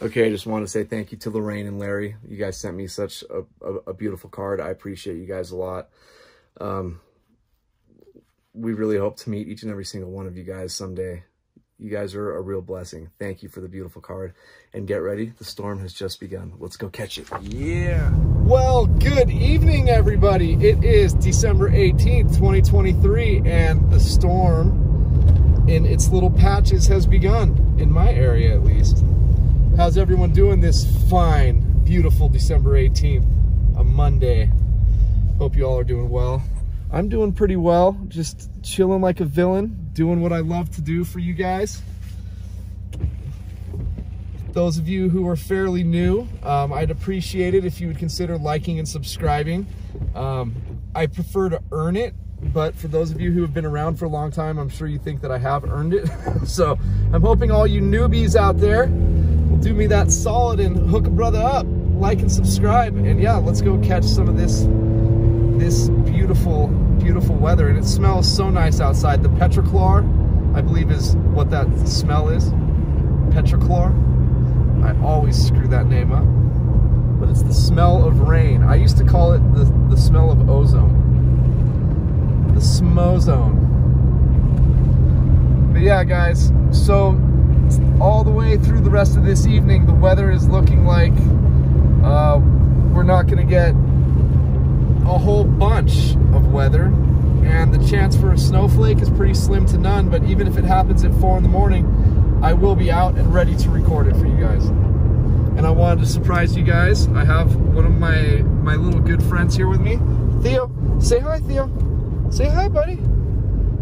Okay, I just want to say thank you to Lorraine and Larry. You guys sent me such a, a, a beautiful card. I appreciate you guys a lot. Um, we really hope to meet each and every single one of you guys someday. You guys are a real blessing. Thank you for the beautiful card. And get ready, the storm has just begun. Let's go catch it. Yeah. Well, good evening, everybody. It is December 18th, 2023, and the storm in its little patches has begun, in my area at least. How's everyone doing this fine, beautiful December 18th, a Monday? Hope you all are doing well. I'm doing pretty well, just chilling like a villain, doing what I love to do for you guys. Those of you who are fairly new, um, I'd appreciate it if you would consider liking and subscribing. Um, I prefer to earn it, but for those of you who have been around for a long time, I'm sure you think that I have earned it. so I'm hoping all you newbies out there do me that solid and hook a brother up, like and subscribe. And yeah, let's go catch some of this this beautiful, beautiful weather. And it smells so nice outside. The petrochlor, I believe is what that smell is. Petrochlor. I always screw that name up. But it's the smell of rain. I used to call it the, the smell of ozone. The smozone. But yeah, guys, so all the way through the rest of this evening, the weather is looking like uh, we're not going to get a whole bunch of weather. And the chance for a snowflake is pretty slim to none. But even if it happens at 4 in the morning, I will be out and ready to record it for you guys. And I wanted to surprise you guys. I have one of my, my little good friends here with me. Theo, say hi, Theo. Say hi, buddy.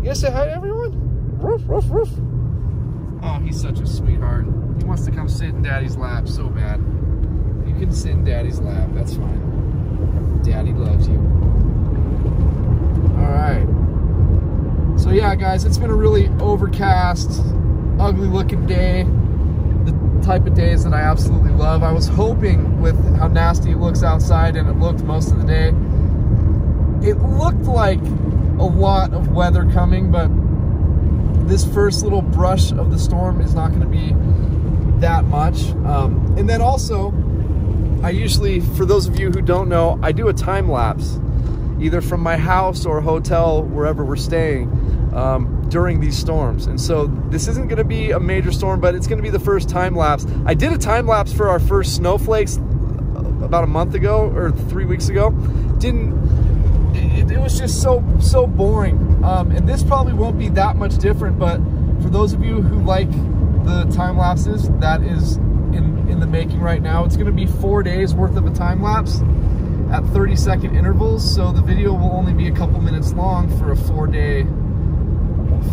You say hi to everyone? Roof, roof, roof. Oh, he's such a sweetheart. He wants to come sit in Daddy's lap so bad. You can sit in Daddy's lap. That's fine. Daddy loves you. All right. So yeah, guys, it's been a really overcast, ugly looking day. The type of days that I absolutely love. I was hoping with how nasty it looks outside and it looked most of the day, it looked like a lot of weather coming, but this first little brush of the storm is not going to be that much. Um, and then also, I usually, for those of you who don't know, I do a time lapse, either from my house or hotel, wherever we're staying, um, during these storms. And so this isn't going to be a major storm, but it's going to be the first time lapse. I did a time lapse for our first snowflakes about a month ago or three weeks ago. Didn't it, was just so so boring. Um, and this probably won't be that much different, but for those of you who like the time lapses, that is in, in the making right now. It's gonna be four days worth of a time lapse at 30 second intervals. So the video will only be a couple minutes long for a four day,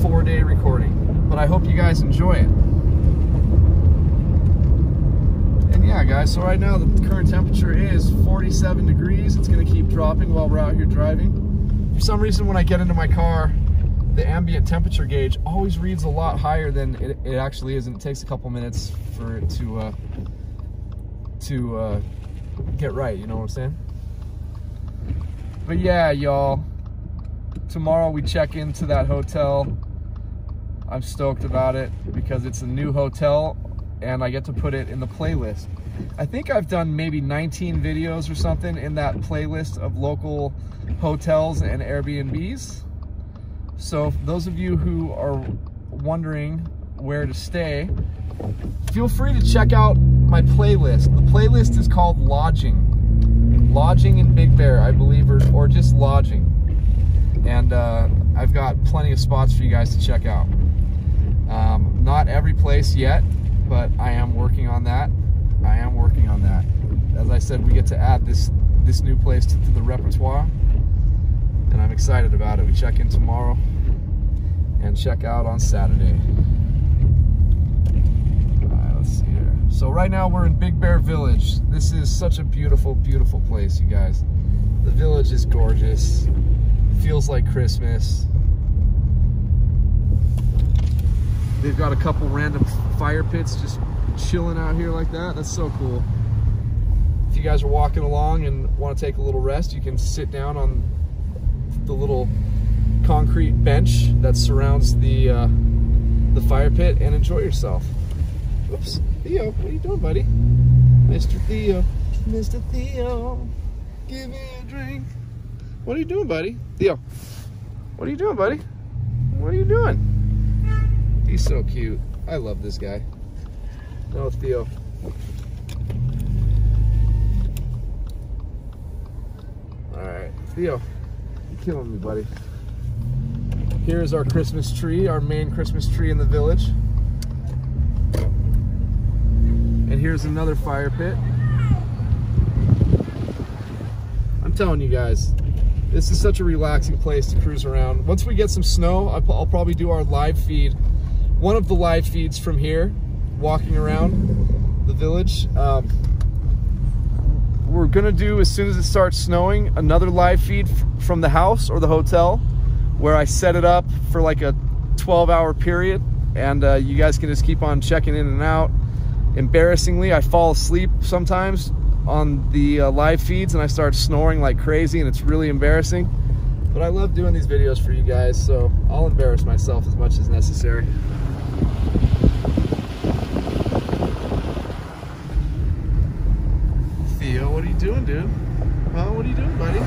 four day recording. But I hope you guys enjoy it. And yeah, guys, so right now the current temperature is 47 degrees. It's gonna keep dropping while we're out here driving some reason when I get into my car, the ambient temperature gauge always reads a lot higher than it, it actually is, and it takes a couple minutes for it to uh, to uh, get right. You know what I'm saying? But yeah, y'all. Tomorrow we check into that hotel. I'm stoked about it because it's a new hotel and I get to put it in the playlist. I think I've done maybe 19 videos or something in that playlist of local hotels and Airbnbs. So those of you who are wondering where to stay, feel free to check out my playlist. The playlist is called Lodging. Lodging in Big Bear, I believe, or, or just Lodging. And uh, I've got plenty of spots for you guys to check out. Um, not every place yet, but I am working on that. I am working on that. As I said, we get to add this this new place to, to the repertoire, and I'm excited about it. We check in tomorrow and check out on Saturday. So right now we're in Big Bear Village. This is such a beautiful, beautiful place, you guys. The village is gorgeous. Feels like Christmas. They've got a couple random fire pits just chilling out here like that. That's so cool. If you guys are walking along and want to take a little rest, you can sit down on the little concrete bench that surrounds the uh, the fire pit and enjoy yourself. Oops. Theo, what are you doing, buddy? Mr. Theo, Mr. Theo, give me a drink. What are you doing, buddy? Theo, what are you doing, buddy? What are you doing? He's so cute. I love this guy. No, Theo. All right, Theo, you're killing me, buddy. Here's our Christmas tree, our main Christmas tree in the village. And here's another fire pit. I'm telling you guys, this is such a relaxing place to cruise around. Once we get some snow, I'll, probably do our live feed, one of the live feeds from here, walking around the village. Um, we're gonna do, as soon as it starts snowing, another live feed from the house or the hotel where I set it up for like a 12 hour period and uh, you guys can just keep on checking in and out. Embarrassingly, I fall asleep sometimes on the uh, live feeds and I start snoring like crazy and it's really embarrassing. But I love doing these videos for you guys, so I'll embarrass myself as much as necessary. Theo, what are you doing, dude? Huh? What are you doing, buddy?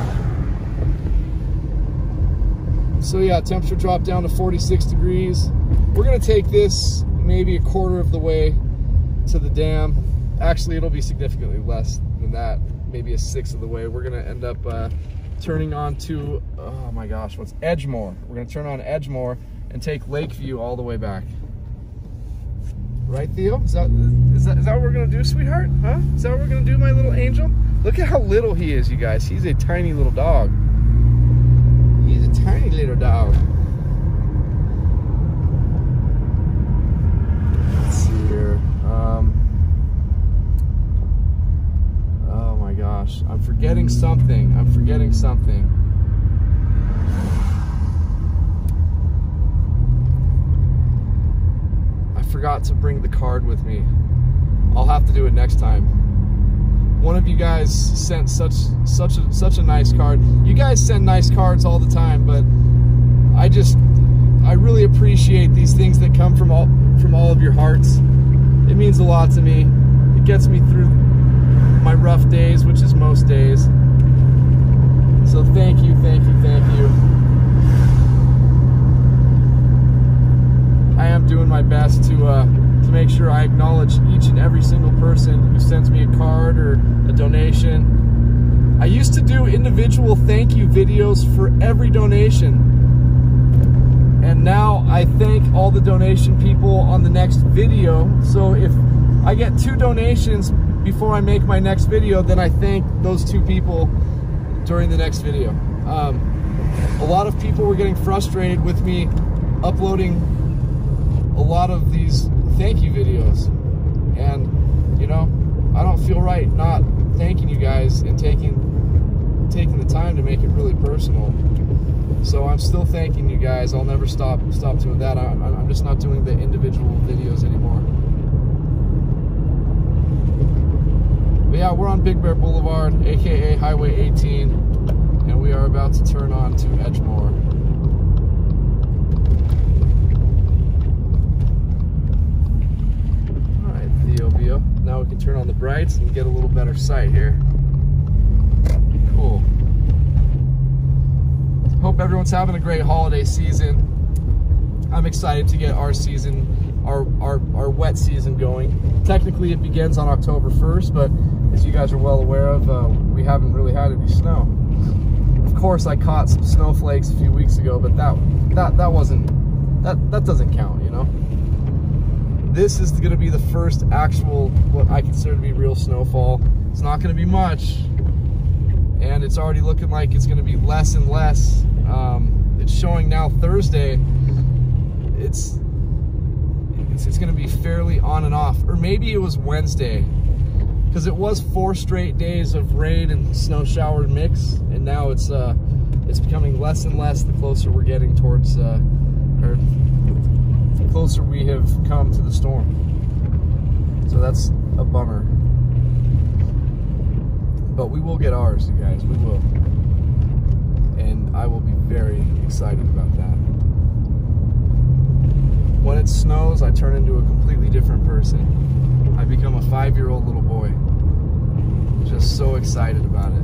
So yeah, temperature dropped down to 46 degrees. We're gonna take this maybe a quarter of the way to the dam. Actually, it'll be significantly less than that, maybe a sixth of the way. We're gonna end up uh, turning on to, oh my gosh, what's Edgemoor. We're gonna turn on Edgemoor and take Lakeview all the way back. Right, Theo? Is that, is that, is that what we're gonna do, sweetheart? Huh? Is that what we're gonna do, my little angel? Look at how little he is, you guys. He's a tiny little dog. He's a tiny little dog. Let's see here. Um, oh my gosh. I'm forgetting something. I'm forgetting something. I forgot to bring the card with me. I'll have to do it next time one of you guys sent such such a such a nice card. You guys send nice cards all the time, but I just I really appreciate these things that come from all from all of your hearts. It means a lot to me. It gets me through my rough days, which is most days. So thank you, thank you, thank you. I am doing my best to uh, to make sure I acknowledge each and every single person who sends me a card or a donation. I used to do individual thank you videos for every donation. And now I thank all the donation people on the next video. So if I get two donations before I make my next video, then I thank those two people during the next video. Um, a lot of people were getting frustrated with me uploading a lot of these thank you videos. And, you know, I don't feel right not thanking you guys and taking taking the time to make it really personal. So I'm still thanking you guys. I'll never stop stop doing that. I'm, I'm just not doing the individual videos anymore. But yeah, we're on Big Bear Boulevard, aka Highway 18, and we are about to turn on to Now we can turn on the brights and get a little better sight here. Cool. Hope everyone's having a great holiday season. I'm excited to get our season, our, our, our wet season going. Technically it begins on October 1st, but as you guys are well aware of, uh, we haven't really had any snow. Of course I caught some snowflakes a few weeks ago, but that, that, that wasn't, that, that doesn't count? This is going to be the first actual, what I consider to be real snowfall. It's not going to be much, and it's already looking like it's going to be less and less. Um, it's showing now Thursday. It's it's, it's going to be fairly on and off, or maybe it was Wednesday, because it was four straight days of rain and snow shower mix, and now it's uh it's becoming less and less the closer we're getting towards uh, or closer we have come to the storm. So that's a bummer. But we will get ours, you guys. We will. And I will be very excited about that. When it snows, I turn into a completely different person. I become a five-year-old little boy. Just so excited about it.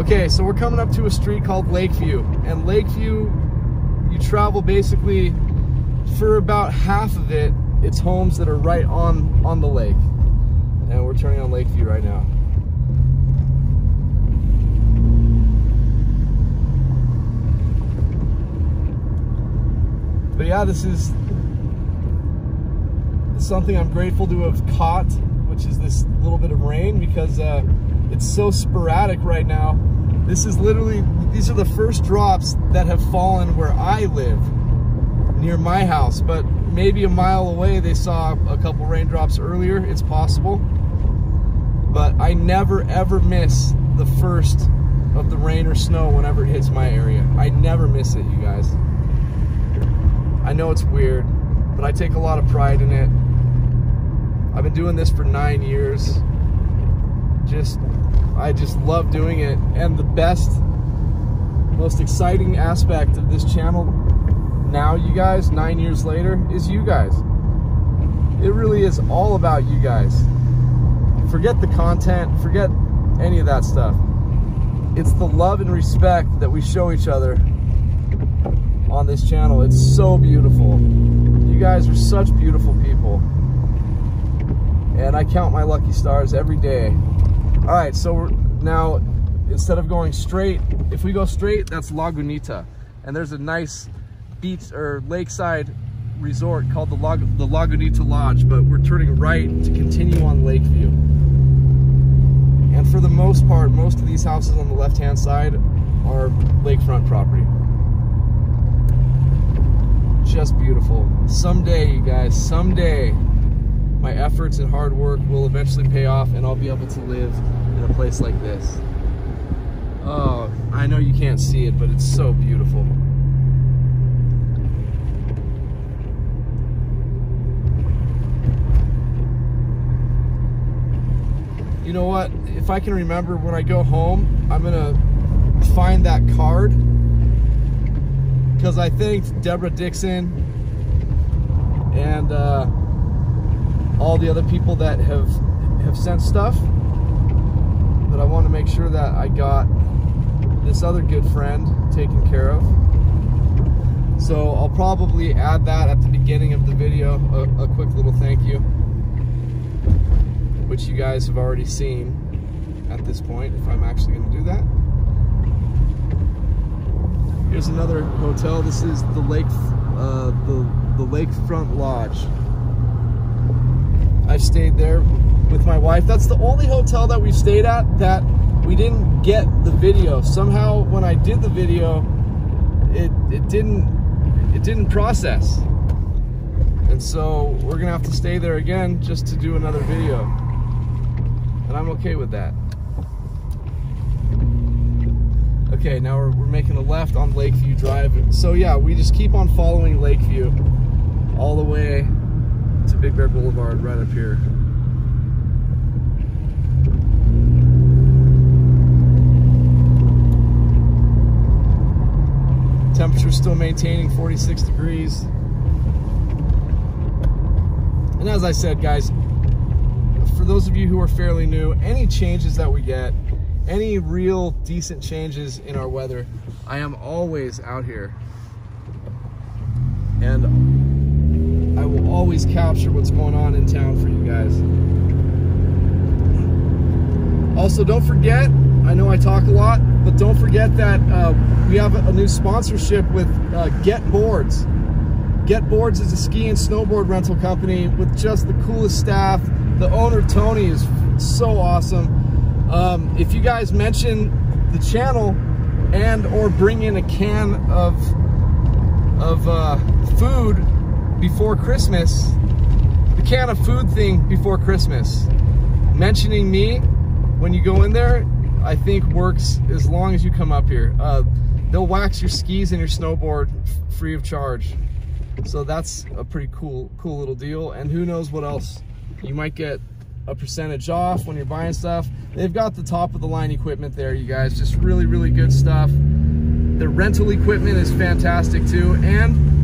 Okay, so we're coming up to a street called Lakeview. And Lakeview, you travel basically for about half of it, it's homes that are right on, on the lake. And we're turning on Lakeview right now. But yeah, this is something I'm grateful to have caught, which is this little bit of rain because uh, it's so sporadic right now. This is literally, these are the first drops that have fallen where I live, near my house. But maybe a mile away, they saw a couple raindrops earlier. It's possible. But I never ever miss the first of the rain or snow whenever it hits my area. I never miss it, you guys. I know it's weird, but I take a lot of pride in it. I've been doing this for nine years. Just, I just love doing it. And the best, most exciting aspect of this channel now, you guys, nine years later, is you guys. It really is all about you guys. Forget the content, forget any of that stuff. It's the love and respect that we show each other on this channel. It's so beautiful. You guys are such beautiful people. And I count my lucky stars every day. All right, so now instead of going straight, if we go straight, that's Lagunita. And there's a nice beach or lakeside resort called the, Lag the Lagunita Lodge, but we're turning right to continue on Lakeview. And for the most part, most of these houses on the left-hand side are lakefront property just beautiful. Someday, you guys, someday, my efforts and hard work will eventually pay off and I'll be able to live in a place like this. Oh, I know you can't see it, but it's so beautiful. You know what? If I can remember when I go home, I'm gonna find that card because I thanked Deborah Dixon and uh, all the other people that have have sent stuff. But I want to make sure that I got this other good friend taken care of. So I'll probably add that at the beginning of the video, a, a quick little thank you, which you guys have already seen at this point, if I'm actually going to do that. Here's another hotel. This is the lake, uh, the the lakefront lodge. I stayed there with my wife. That's the only hotel that we stayed at that we didn't get the video. Somehow, when I did the video, it it didn't it didn't process, and so we're gonna have to stay there again just to do another video, and I'm okay with that. Okay, now we're, we're making a left on Lakeview Drive. So yeah, we just keep on following Lakeview all the way to Big Bear Boulevard right up here. Temperature still maintaining 46 degrees. And as I said, guys, for those of you who are fairly new, any changes that we get, any real decent changes in our weather, I am always out here. And I will always capture what's going on in town for you guys. Also, don't forget, I know I talk a lot, but don't forget that uh, we have a new sponsorship with uh, Get Boards. Get Boards is a ski and snowboard rental company with just the coolest staff. The owner, Tony, is so awesome. Um, if you guys mention the channel and or bring in a can of of uh, food before Christmas, the can of food thing before Christmas, mentioning me when you go in there, I think works as long as you come up here. Uh, they'll wax your skis and your snowboard free of charge. So that's a pretty cool, cool little deal. And who knows what else you might get a percentage off when you're buying stuff. They've got the top of the line equipment there, you guys. Just really, really good stuff. The rental equipment is fantastic too. And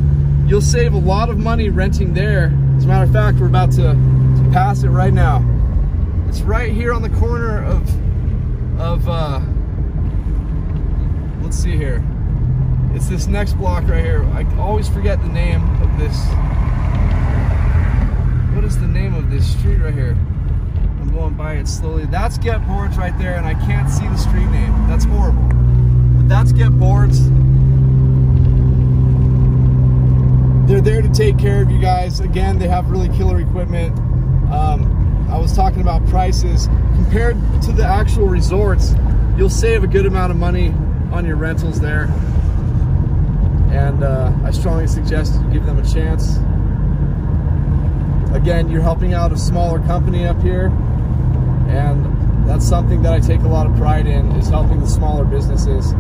You'll save a lot of money renting there. As a matter of fact, we're about to, to pass it right now. It's right here on the corner of, of uh, let's see here. It's this next block right here. I always forget the name of this. What is the name of this street right here? I'm going by it slowly. That's Get Boards right there, and I can't see the street name. That's horrible. But that's Get Boards. They're there to take care of you guys. Again, they have really killer equipment. Um, I was talking about prices. Compared to the actual resorts, you'll save a good amount of money on your rentals there. And uh, I strongly suggest you give them a chance. Again, you're helping out a smaller company up here. And that's something that I take a lot of pride in, is helping the smaller businesses.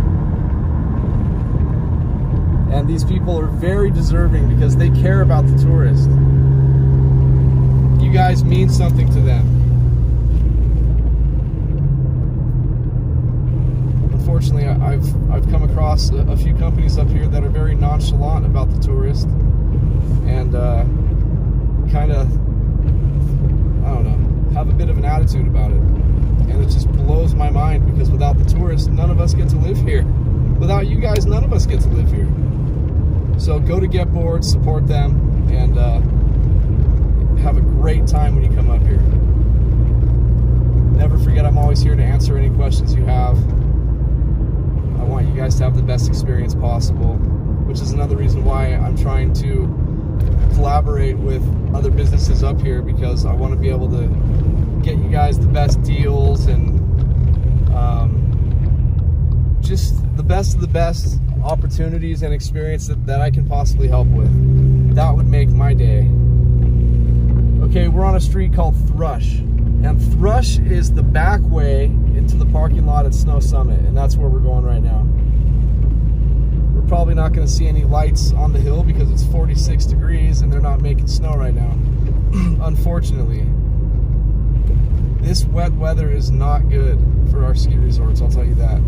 And these people are very deserving because they care about the tourist. You guys mean something to them. Unfortunately, I've I've come across a, a few companies up here that are very nonchalant about the tourist, and uh, kind of I don't know have a bit of an attitude about it, and it just blows my mind because without the tourists, none of us get to live here. Without you guys, none of us get to live here. So go to Get Board, support them, and uh, have a great time when you come up here. Never forget, I'm always here to answer any questions you have. I want you guys to have the best experience possible, which is another reason why I'm trying to collaborate with other businesses up here because I want to be able to get you guys the best deals and um, just the best of the best opportunities and experience that, that I can possibly help with. That would make my day. Okay, we're on a street called Thrush. And Thrush is the back way into the parking lot at Snow Summit, and that's where we're going right now. We're probably not going to see any lights on the hill because it's 46 degrees and they're not making snow right now. Unfortunately. This wet weather is not good for our ski resorts, I'll tell you that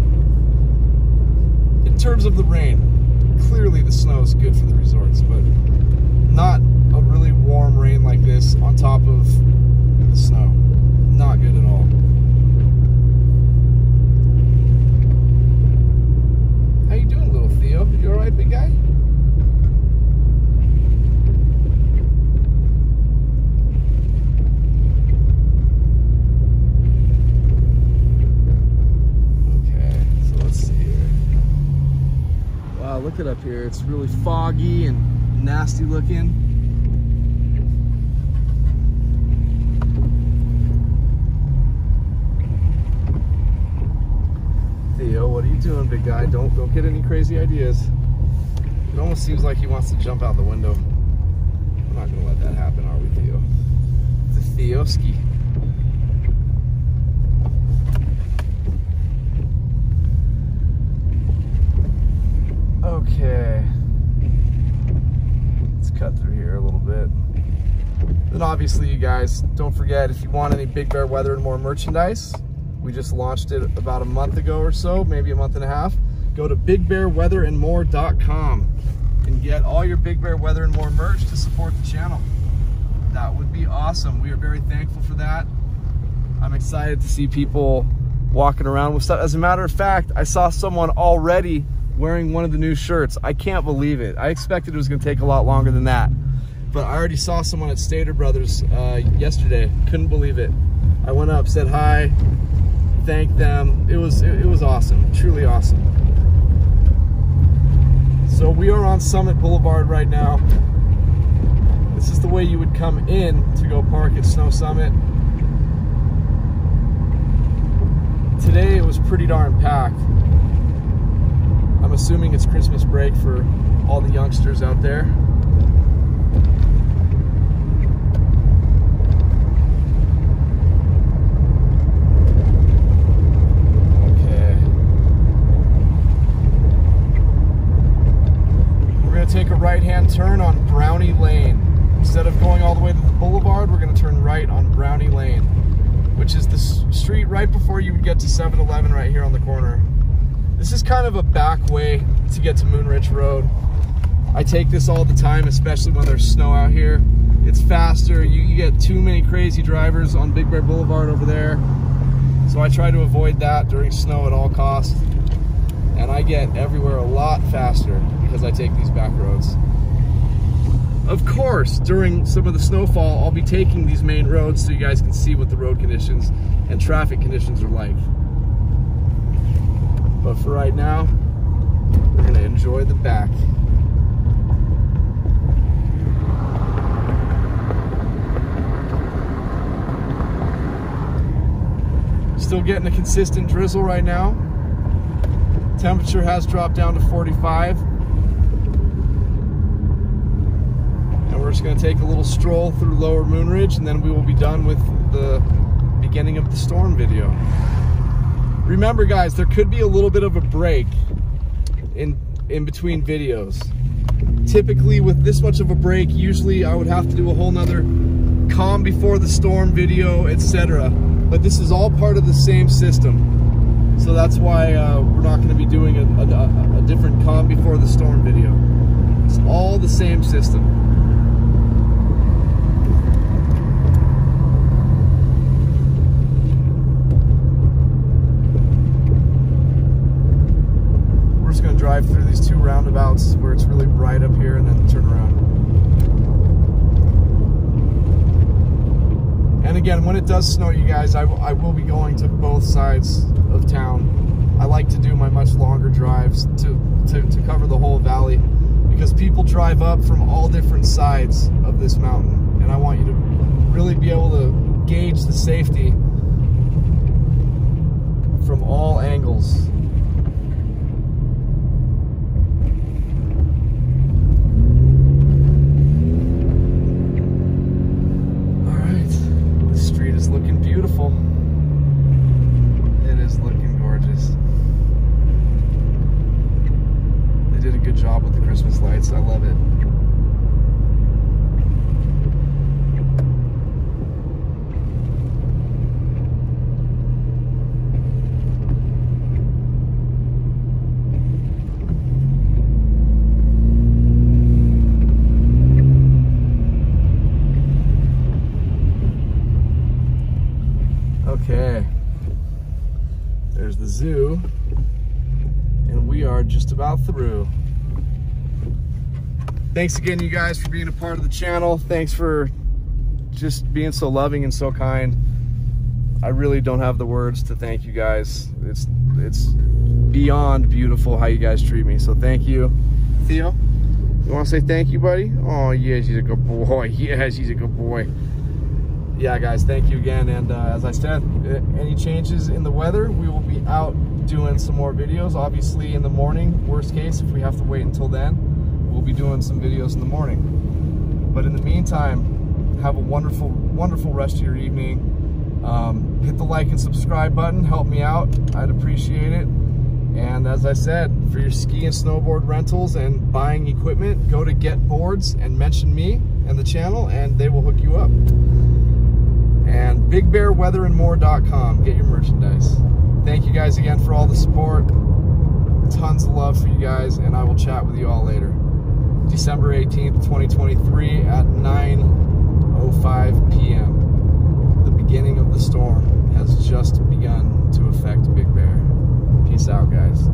in terms of the rain, clearly the snow is good for the resorts, but not a really warm rain like this on top of the snow. Not good at all. How you doing, little Theo? You all right, big guy? Okay, so let's see here. Wow, look it up here. It's really foggy and nasty looking. Theo, what are you doing, big guy? Don't don't get any crazy ideas. It almost seems like he wants to jump out the window. We're not gonna let that happen, are we, Theo? The Theoski. Okay. Let's cut through here a little bit. Then obviously you guys, don't forget if you want any Big Bear Weather and More merchandise, we just launched it about a month ago or so, maybe a month and a half. Go to bigbearweatherandmore.com and get all your Big Bear Weather and More merch to support the channel. That would be awesome. We are very thankful for that. I'm excited to see people walking around with stuff. As a matter of fact, I saw someone already wearing one of the new shirts. I can't believe it. I expected it was gonna take a lot longer than that. But I already saw someone at Stater Brothers uh, yesterday. Couldn't believe it. I went up, said hi, thanked them. It was, it, it was awesome, truly awesome. So we are on Summit Boulevard right now. This is the way you would come in to go park at Snow Summit. Today it was pretty darn packed. I'm assuming it's Christmas break for all the youngsters out there. Okay. We're going to take a right-hand turn on Brownie Lane. Instead of going all the way to the boulevard, we're going to turn right on Brownie Lane, which is the street right before you would get to 7-Eleven right here on the corner. This is kind of a back way to get to Moonridge Road. I take this all the time, especially when there's snow out here. It's faster. You, you get too many crazy drivers on Big Bear Boulevard over there. So I try to avoid that during snow at all costs. And I get everywhere a lot faster because I take these back roads. Of course, during some of the snowfall, I'll be taking these main roads so you guys can see what the road conditions and traffic conditions are like. But for right now, we're gonna enjoy the back. Still getting a consistent drizzle right now. Temperature has dropped down to 45. And we're just gonna take a little stroll through Lower Moonridge and then we will be done with the beginning of the storm video. Remember guys, there could be a little bit of a break in, in between videos. Typically with this much of a break, usually I would have to do a whole nother calm before the storm video, etc but this is all part of the same system. So that's why uh, we're not going to be doing a, a, a different calm before the storm video. It's all the same system. We're just going to drive through these two roundabouts where it's really bright up here and then turn around. And again, when it does snow, you guys, I, I will be going to both sides of town. I like to do my much longer drives to, to, to cover the whole valley because people drive up from all different sides of this mountain. And I want you to really be able to gauge the safety from all angles. I love it. Okay, there's the zoo, and we are just about through thanks again, you guys, for being a part of the channel. Thanks for just being so loving and so kind. I really don't have the words to thank you guys. It's it's beyond beautiful how you guys treat me. So thank you. Theo, you want to say thank you, buddy? Oh, yes, he's a good boy. Yes, he's a good boy. Yeah, guys, thank you again. And uh, as I said, any changes in the weather, we will be out doing some more videos. Obviously, in the morning, worst case, if we have to wait until then we'll be doing some videos in the morning. But in the meantime, have a wonderful, wonderful rest of your evening. Um, hit the like and subscribe button, help me out. I'd appreciate it. And as I said, for your ski and snowboard rentals and buying equipment, go to Get Boards and mention me and the channel and they will hook you up. And BigBearWeatherandMore.com, get your merchandise. Thank you guys again for all the support. Tons of love for you guys, and I will chat with you all later. December 18th, 2023 at 9.05 p.m. The beginning of the storm has just begun to affect Big Bear. Peace out, guys.